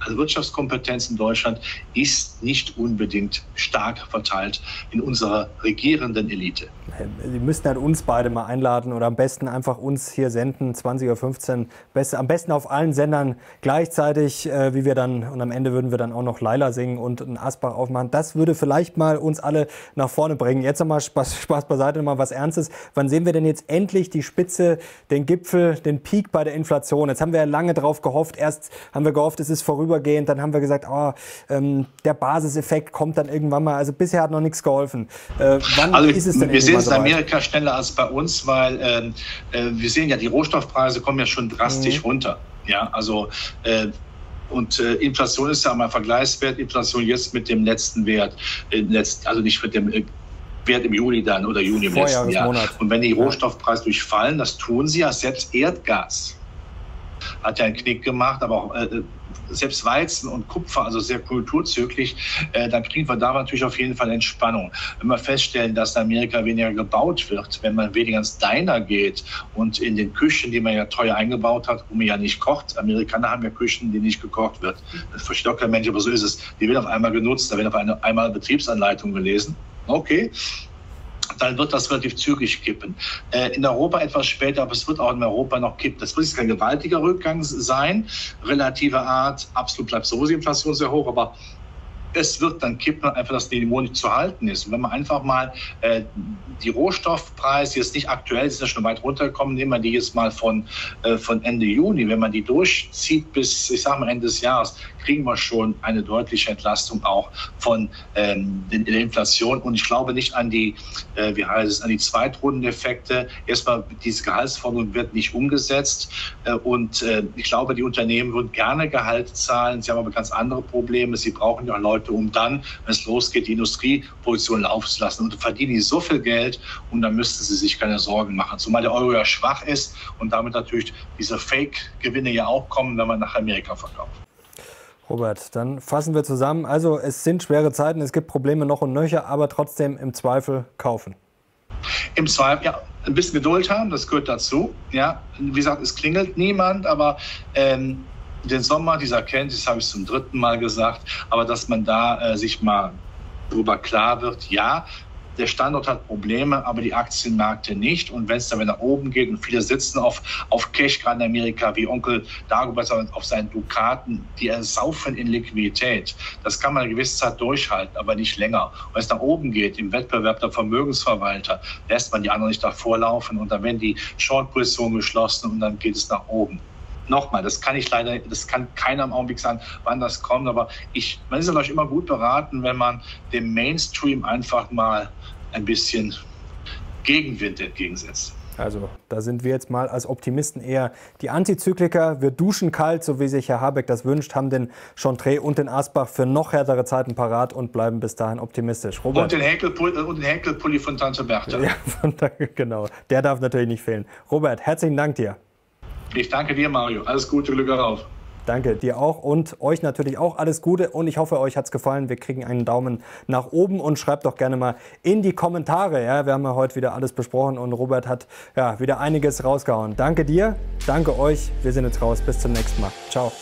also Wirtschaftskompetenz in Deutschland ist nicht unbedingt stark verteilt in unserer regierenden Elite. Sie müssten halt uns beide mal einladen oder am besten einfach uns hier senden, 20.15 Uhr. Am besten auf allen Sendern gleichzeitig, äh, wie wir dann, und am Ende würden wir dann auch noch Leila singen und einen Asbach aufmachen. Das würde vielleicht mal uns alle nach vorne bringen. Jetzt nochmal Spaß, Spaß beiseite, nochmal was Ernstes. Wann sehen wir denn jetzt endlich die Spitze, den Gipfel, den Peak bei der Inflation? Jetzt haben wir ja lange drauf gehofft. Erst haben wir gehofft, es ist vorübergehend. Dann haben wir gesagt, oh, ähm, der Basiseffekt kommt dann irgendwann mal. Also bisher hat noch nichts geholfen. Äh, wann also, ist es denn Wir sehen es in Amerika schneller als bei uns, weil ähm, äh, wir sehen ja, die Rohstoffpreise kommen ja schon drastisch mhm. runter. Ja, also äh, und äh, Inflation ist ja mal Vergleichswert. Inflation jetzt mit dem letzten Wert, äh, letzt, also nicht mit dem äh, Wert im Juli dann oder Juni im letzten Jahr. Und wenn die Rohstoffpreise durchfallen, das tun sie ja selbst Erdgas hat ja einen Knick gemacht, aber auch äh, selbst Weizen und Kupfer, also sehr kulturzüglich, äh, dann kriegen wir da natürlich auf jeden Fall Entspannung. Wenn wir feststellen, dass in Amerika weniger gebaut wird, wenn man weniger ins Diner geht und in den Küchen, die man ja teuer eingebaut hat, wo man ja nicht kocht. Amerikaner haben ja Küchen, die nicht gekocht wird. Das versteht auch kein Mensch, aber so ist es. Die werden auf einmal genutzt, da werden auf einmal Betriebsanleitungen gelesen. Okay, dann wird das relativ zügig kippen. Äh, in Europa etwas später, aber es wird auch in Europa noch kippen. Das wird jetzt kein gewaltiger Rückgang sein, relative Art. Absolut bleibt sowieso die Inflation sehr hoch, aber es wird dann kippen, einfach, dass die Niveau nicht zu halten ist. Und wenn man einfach mal äh, die Rohstoffpreise jetzt nicht aktuell, sind ja schon weit runtergekommen, nehmen wir die jetzt mal von, äh, von Ende Juni, wenn man die durchzieht bis, ich sage mal, Ende des Jahres, kriegen wir schon eine deutliche Entlastung auch von ähm, der Inflation. Und ich glaube nicht an die, äh, wie heißt es, an die Zweitrundeneffekte. Erstmal, diese Gehaltsforderung wird nicht umgesetzt. Äh, und äh, ich glaube, die Unternehmen würden gerne Gehalt zahlen. Sie haben aber ganz andere Probleme. Sie brauchen ja Leute, Leute, um dann, wenn es losgeht, die Industrieproduktion laufen zu lassen. Und verdienen die so viel Geld und dann müssten sie sich keine Sorgen machen. Zumal der Euro ja schwach ist und damit natürlich diese Fake-Gewinne ja auch kommen, wenn man nach Amerika verkauft. Robert, dann fassen wir zusammen. Also es sind schwere Zeiten, es gibt Probleme noch und nöcher, aber trotzdem im Zweifel kaufen. Im Zweifel, ja, ein bisschen Geduld haben, das gehört dazu. Ja, wie gesagt, es klingelt niemand, aber ähm, den Sommer dieser Kenntnis habe ich zum dritten Mal gesagt, aber dass man da äh, sich mal darüber klar wird, ja, der Standort hat Probleme, aber die Aktienmärkte nicht. Und wenn es dann wieder nach oben geht und viele sitzen auf, auf Cash, gerade in Amerika, wie Onkel Dagobert auf seinen Dukaten, die ersaufen in Liquidität. Das kann man eine gewisse Zeit durchhalten, aber nicht länger. Und wenn es nach oben geht, im Wettbewerb der Vermögensverwalter, lässt man die anderen nicht davor laufen und dann werden die Short-Positionen geschlossen und dann geht es nach oben nochmal, das kann ich leider, das kann keiner im Augenblick sagen, wann das kommt, aber ich, man ist natürlich immer gut beraten, wenn man dem Mainstream einfach mal ein bisschen Gegenwind entgegensetzt. Also da sind wir jetzt mal als Optimisten eher die Antizykliker. Wir duschen kalt, so wie sich Herr Habeck das wünscht, haben den Chantre und den Asbach für noch härtere Zeiten parat und bleiben bis dahin optimistisch. Robert. Und den Häkelpulli, Häkelpulli von Tante Bertha. Ja, von, genau. Der darf natürlich nicht fehlen. Robert, herzlichen Dank dir. Ich danke dir, Mario. Alles Gute, Glück auf. Danke dir auch und euch natürlich auch alles Gute und ich hoffe, euch hat es gefallen. Wir kriegen einen Daumen nach oben und schreibt doch gerne mal in die Kommentare. Ja, wir haben ja heute wieder alles besprochen und Robert hat ja wieder einiges rausgehauen. Danke dir, danke euch. Wir sind jetzt raus. Bis zum nächsten Mal. Ciao.